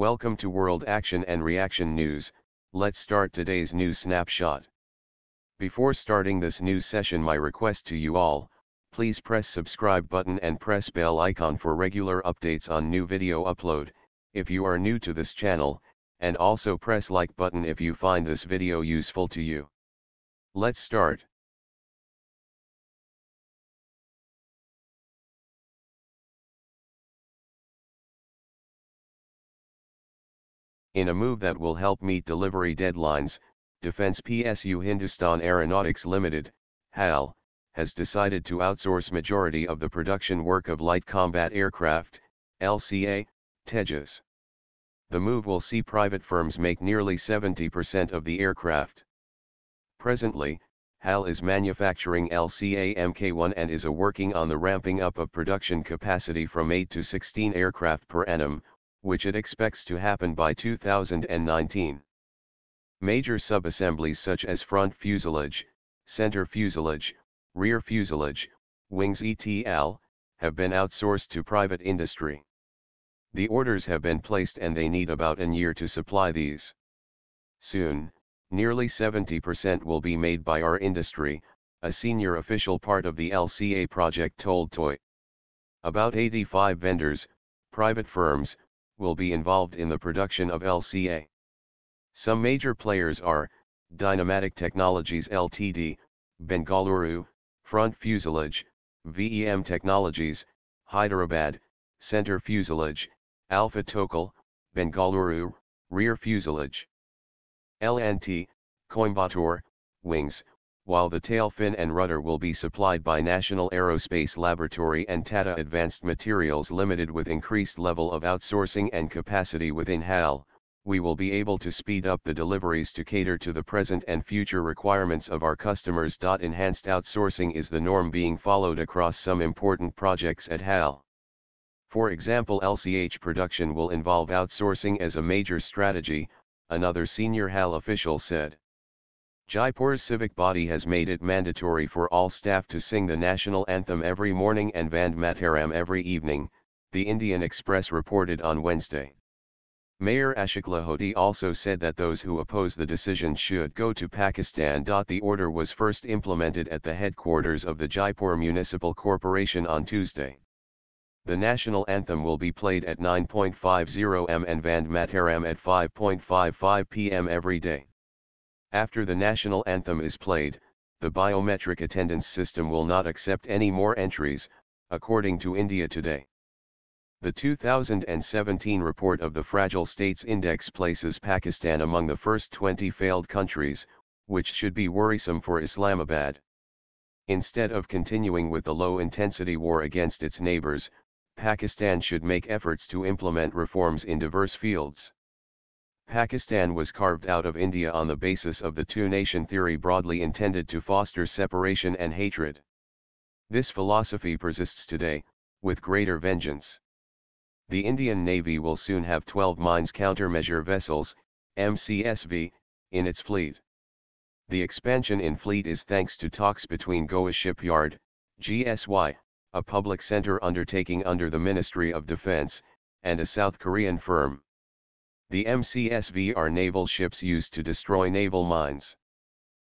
Welcome to World Action and Reaction News, let's start today's news snapshot. Before starting this news session my request to you all, please press subscribe button and press bell icon for regular updates on new video upload, if you are new to this channel, and also press like button if you find this video useful to you. Let's start. In a move that will help meet delivery deadlines, Defense PSU Hindustan Aeronautics Limited, HAL, has decided to outsource majority of the production work of light combat aircraft, LCA, Tejas. The move will see private firms make nearly 70% of the aircraft. Presently, HAL is manufacturing LCA Mk1 and is a working on the ramping up of production capacity from 8 to 16 aircraft per annum, which it expects to happen by 2019. Major subassemblies such as front fuselage, center fuselage, rear fuselage, wings ETL, have been outsourced to private industry. The orders have been placed and they need about an year to supply these. Soon, nearly 70% will be made by our industry, a senior official part of the LCA project told Toy. About 85 vendors, private firms, will be involved in the production of LCA. Some major players are, Dynamatic Technologies Ltd, Bengaluru, Front Fuselage, VEM Technologies, Hyderabad, Center Fuselage, Alpha Tocol, Bengaluru, Rear Fuselage. LNT, Coimbatore, Wings, while the tail fin and rudder will be supplied by National Aerospace Laboratory and Tata Advanced Materials Limited with increased level of outsourcing and capacity within HAL, we will be able to speed up the deliveries to cater to the present and future requirements of our customers. Enhanced outsourcing is the norm being followed across some important projects at HAL. For example LCH production will involve outsourcing as a major strategy, another senior HAL official said. Jaipur's civic body has made it mandatory for all staff to sing the national anthem every morning and Vande Mataram every evening, the Indian Express reported on Wednesday. Mayor Ashok Lahoti also said that those who oppose the decision should go to Pakistan. The order was first implemented at the headquarters of the Jaipur Municipal Corporation on Tuesday. The national anthem will be played at 9.50 am and Vande Mataram at 5.55 pm every day. After the national anthem is played, the biometric attendance system will not accept any more entries, according to India Today. The 2017 report of the Fragile States Index places Pakistan among the first 20 failed countries, which should be worrisome for Islamabad. Instead of continuing with the low-intensity war against its neighbors, Pakistan should make efforts to implement reforms in diverse fields. Pakistan was carved out of India on the basis of the two-nation theory broadly intended to foster separation and hatred. This philosophy persists today, with greater vengeance. The Indian Navy will soon have 12 mines countermeasure vessels, MCSV, in its fleet. The expansion in fleet is thanks to talks between Goa Shipyard, GSY, a public sector undertaking under the Ministry of Defense, and a South Korean firm. The MCSV are naval ships used to destroy naval mines.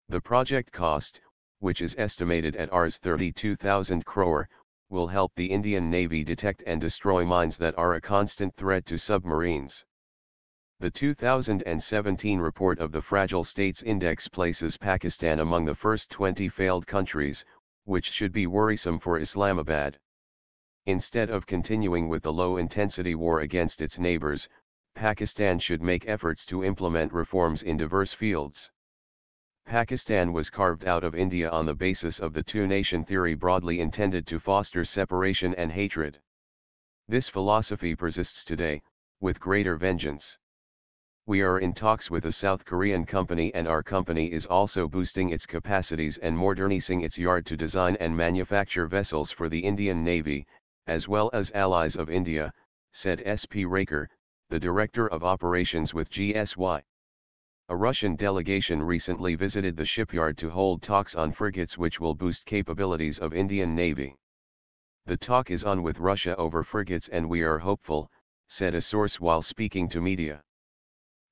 The project cost, which is estimated at Rs 32,000 crore, will help the Indian Navy detect and destroy mines that are a constant threat to submarines. The 2017 report of the Fragile States Index places Pakistan among the first 20 failed countries, which should be worrisome for Islamabad. Instead of continuing with the low-intensity war against its neighbors, Pakistan should make efforts to implement reforms in diverse fields. Pakistan was carved out of India on the basis of the two-nation theory broadly intended to foster separation and hatred. This philosophy persists today, with greater vengeance. We are in talks with a South Korean company and our company is also boosting its capacities and modernizing its yard to design and manufacture vessels for the Indian Navy, as well as allies of India, said S.P. Raker, the Director of Operations with GSY. A Russian delegation recently visited the shipyard to hold talks on frigates which will boost capabilities of Indian Navy. The talk is on with Russia over frigates and we are hopeful, said a source while speaking to media.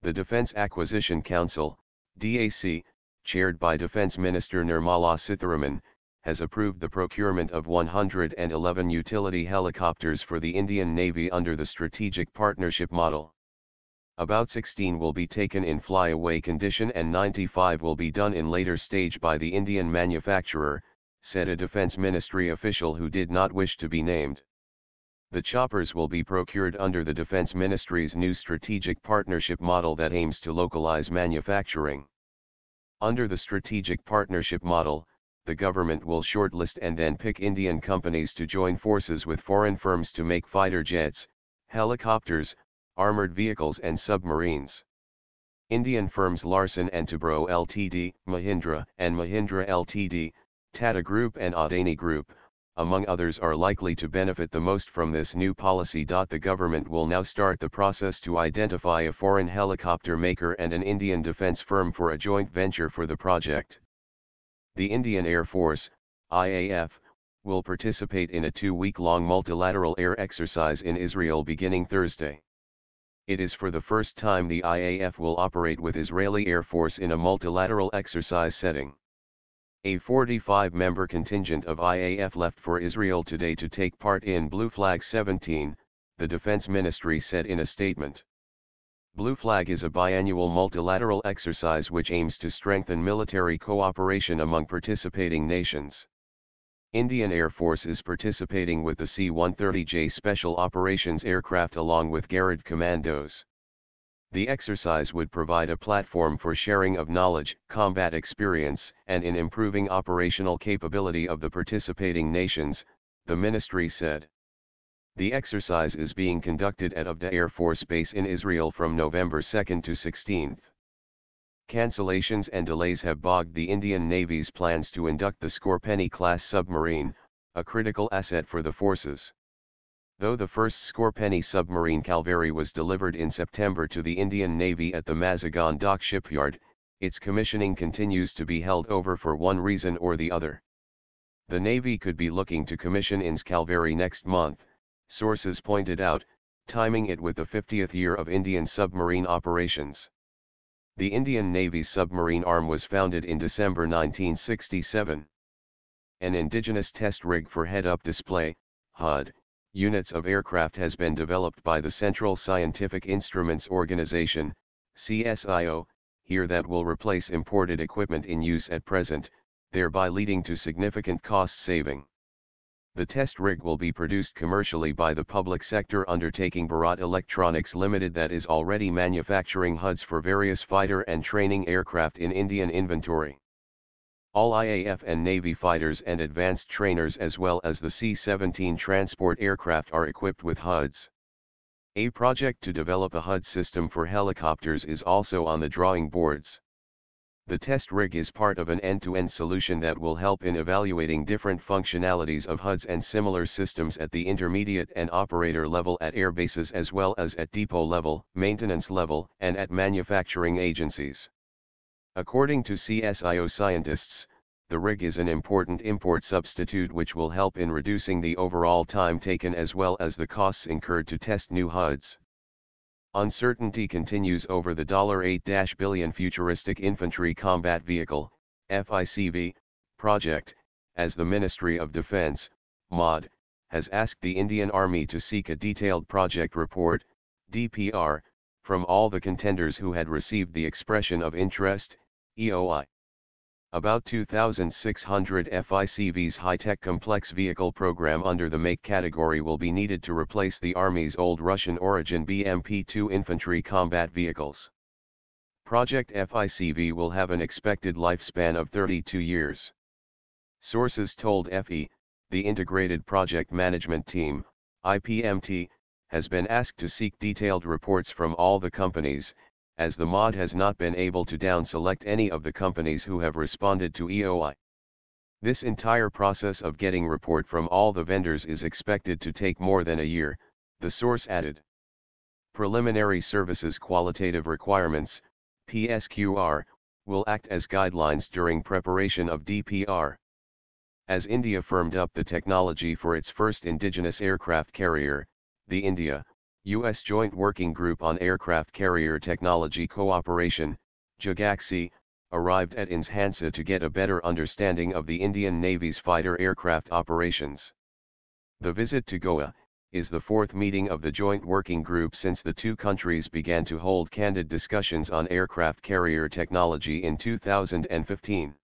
The Defense Acquisition Council, DAC, chaired by Defense Minister Nirmala Sitharaman, has approved the procurement of 111 utility helicopters for the Indian Navy under the Strategic Partnership Model. About 16 will be taken in flyaway condition and 95 will be done in later stage by the Indian manufacturer, said a Defense Ministry official who did not wish to be named. The choppers will be procured under the Defense Ministry's new strategic partnership model that aims to localize manufacturing. Under the strategic partnership model, the government will shortlist and then pick Indian companies to join forces with foreign firms to make fighter jets, helicopters, armored vehicles and submarines. Indian firms Larsen & Toubro Ltd, Mahindra and Mahindra Ltd, Tata Group and Adani Group, among others are likely to benefit the most from this new policy. The government will now start the process to identify a foreign helicopter maker and an Indian defense firm for a joint venture for the project. The Indian Air Force, IAF, will participate in a two-week-long multilateral air exercise in Israel beginning Thursday. It is for the first time the IAF will operate with Israeli Air Force in a multilateral exercise setting. A 45-member contingent of IAF left for Israel today to take part in Blue Flag 17, the Defense Ministry said in a statement. Blue Flag is a biannual multilateral exercise which aims to strengthen military cooperation among participating nations. Indian Air Force is participating with the C-130J Special Operations aircraft along with Garud Commandos. The exercise would provide a platform for sharing of knowledge, combat experience, and in improving operational capability of the participating nations, the ministry said. The exercise is being conducted at Ovda Air Force Base in Israel from November 2 to 16. Cancellations and delays have bogged the Indian Navy's plans to induct the Scorpene-class submarine, a critical asset for the forces. Though the first Scorpene submarine Kalvari was delivered in September to the Indian Navy at the Mazagon Dock shipyard, its commissioning continues to be held over for one reason or the other. The Navy could be looking to commission INS Kalvari next month, sources pointed out, timing it with the 50th year of Indian submarine operations. The Indian Navy's submarine arm was founded in December 1967. An indigenous test rig for head-up display, HUD, units of aircraft has been developed by the Central Scientific Instruments Organization, CSIO, here that will replace imported equipment in use at present, thereby leading to significant cost saving. The test rig will be produced commercially by the public sector undertaking Bharat Electronics Limited that is already manufacturing HUDs for various fighter and training aircraft in Indian inventory. All IAF and Navy fighters and advanced trainers as well as the C-17 transport aircraft are equipped with HUDs. A project to develop a HUD system for helicopters is also on the drawing boards. The test rig is part of an end-to-end -end solution that will help in evaluating different functionalities of HUDs and similar systems at the intermediate and operator level at airbases as well as at depot level, maintenance level, and at manufacturing agencies. According to CSIO scientists, the rig is an important import substitute which will help in reducing the overall time taken as well as the costs incurred to test new HUDs. Uncertainty continues over the 8 billion Futuristic Infantry Combat Vehicle, FICV, project, as the Ministry of Defense, MOD, has asked the Indian Army to seek a detailed project report, DPR, from all the contenders who had received the expression of interest, EOI. About 2,600 FICV's high-tech complex vehicle program under the make category will be needed to replace the Army's old Russian-origin BMP-2 infantry combat vehicles. Project FICV will have an expected lifespan of 32 years. Sources told FE, the Integrated Project Management Team, IPMT, has been asked to seek detailed reports from all the companies, as the mod has not been able to down-select any of the companies who have responded to EOI. This entire process of getting report from all the vendors is expected to take more than a year, the source added. Preliminary Services Qualitative Requirements, PSQR, will act as guidelines during preparation of DPR. As India firmed up the technology for its first indigenous aircraft carrier, the India, U.S. Joint Working Group on Aircraft Carrier Technology Cooperation, JAGAXI, arrived at INS Hansa to get a better understanding of the Indian Navy's fighter aircraft operations. The visit to Goa, is the fourth meeting of the Joint Working Group since the two countries began to hold candid discussions on aircraft carrier technology in 2015.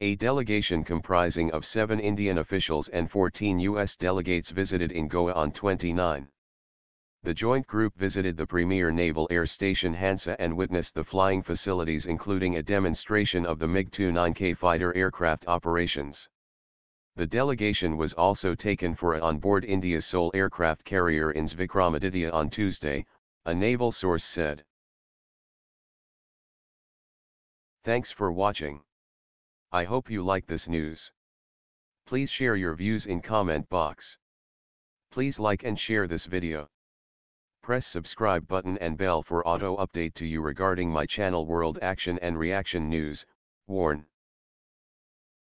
A delegation comprising of seven Indian officials and 14 U.S. delegates visited in Goa on 29. The joint group visited the premier naval air station Hansa and witnessed the flying facilities including a demonstration of the MiG-29K fighter aircraft operations. The delegation was also taken for a on-board India's sole aircraft carrier INS Vikramaditya on Tuesday, a naval source said. Thanks for watching. I hope you like this news. Please share your views in comment box. Please like and share this video. Press subscribe button and bell for auto update to you regarding my channel World Action and Reaction News, Warn.